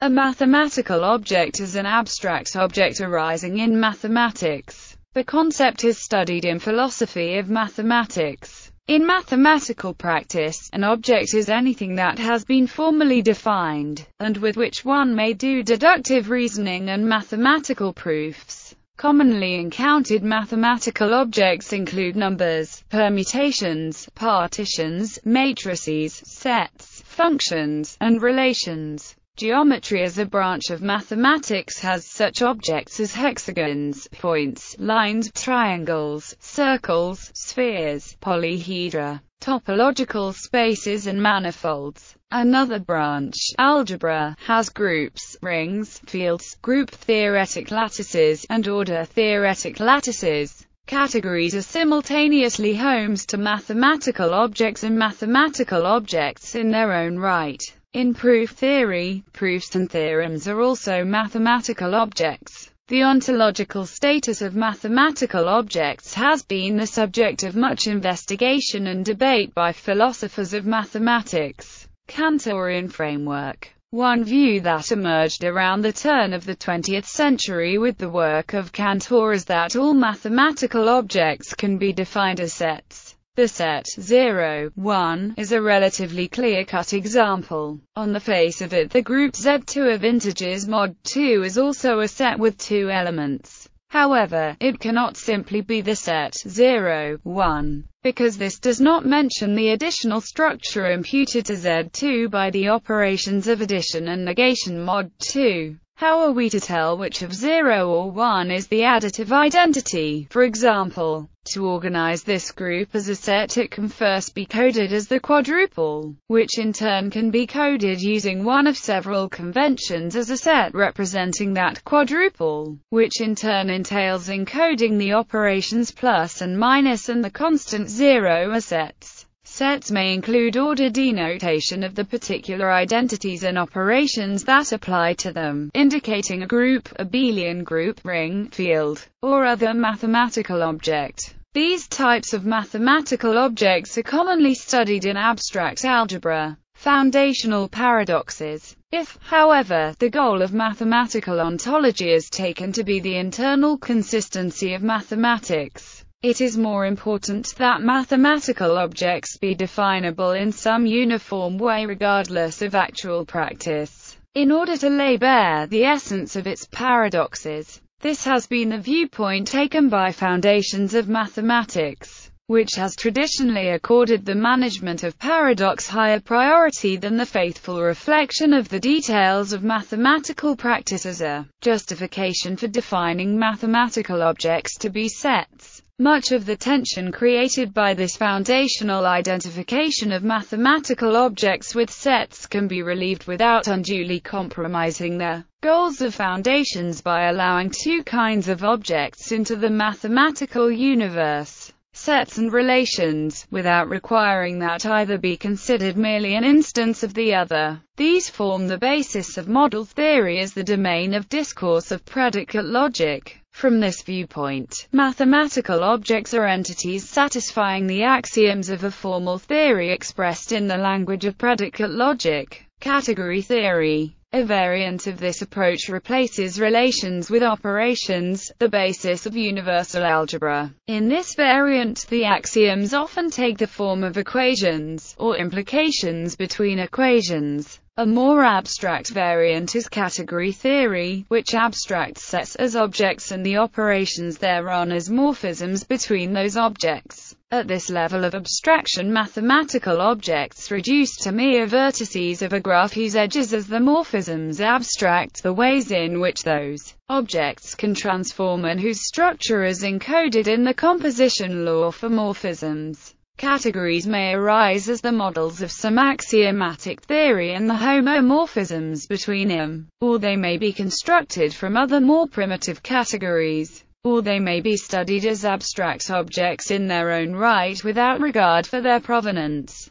A mathematical object is an abstract object arising in mathematics. The concept is studied in philosophy of mathematics. In mathematical practice, an object is anything that has been formally defined, and with which one may do deductive reasoning and mathematical proofs. Commonly encountered mathematical objects include numbers, permutations, partitions, matrices, sets, functions, and relations. Geometry as a branch of mathematics has such objects as hexagons, points, lines, triangles, circles, spheres, polyhedra, topological spaces and manifolds. Another branch, algebra, has groups, rings, fields, group-theoretic lattices, and order-theoretic lattices. Categories are simultaneously homes to mathematical objects and mathematical objects in their own right. In proof theory, proofs and theorems are also mathematical objects. The ontological status of mathematical objects has been the subject of much investigation and debate by philosophers of mathematics. Cantorian framework one view that emerged around the turn of the 20th century with the work of Cantor is that all mathematical objects can be defined as sets. The set 0, 1 is a relatively clear-cut example. On the face of it the group Z2 of integers mod 2 is also a set with two elements. However, it cannot simply be the set 0, 1, because this does not mention the additional structure imputed to Z2 by the operations of addition and negation mod 2. How are we to tell which of 0 or 1 is the additive identity? For example, to organize this group as a set it can first be coded as the quadruple, which in turn can be coded using one of several conventions as a set representing that quadruple, which in turn entails encoding the operations plus and minus and the constant zero as sets. Sets may include order denotation of the particular identities and operations that apply to them, indicating a group, abelian group, ring, field, or other mathematical object. These types of mathematical objects are commonly studied in abstract algebra. Foundational paradoxes. If, however, the goal of mathematical ontology is taken to be the internal consistency of mathematics, it is more important that mathematical objects be definable in some uniform way regardless of actual practice, in order to lay bare the essence of its paradoxes. This has been the viewpoint taken by foundations of mathematics, which has traditionally accorded the management of paradox higher priority than the faithful reflection of the details of mathematical practice as a justification for defining mathematical objects to be sets. Much of the tension created by this foundational identification of mathematical objects with sets can be relieved without unduly compromising the goals of foundations by allowing two kinds of objects into the mathematical universe sets and relations, without requiring that either be considered merely an instance of the other. These form the basis of model theory as the domain of discourse of predicate logic. From this viewpoint, mathematical objects are entities satisfying the axioms of a formal theory expressed in the language of predicate logic. Category theory a variant of this approach replaces relations with operations, the basis of universal algebra. In this variant, the axioms often take the form of equations, or implications between equations. A more abstract variant is category theory, which abstracts sets as objects and the operations thereon as morphisms between those objects. At this level of abstraction mathematical objects reduce to mere vertices of a graph whose edges as the morphisms abstract the ways in which those objects can transform and whose structure is encoded in the composition law for morphisms. Categories may arise as the models of some axiomatic theory and the homomorphisms between them, or they may be constructed from other more primitive categories, or they may be studied as abstract objects in their own right without regard for their provenance.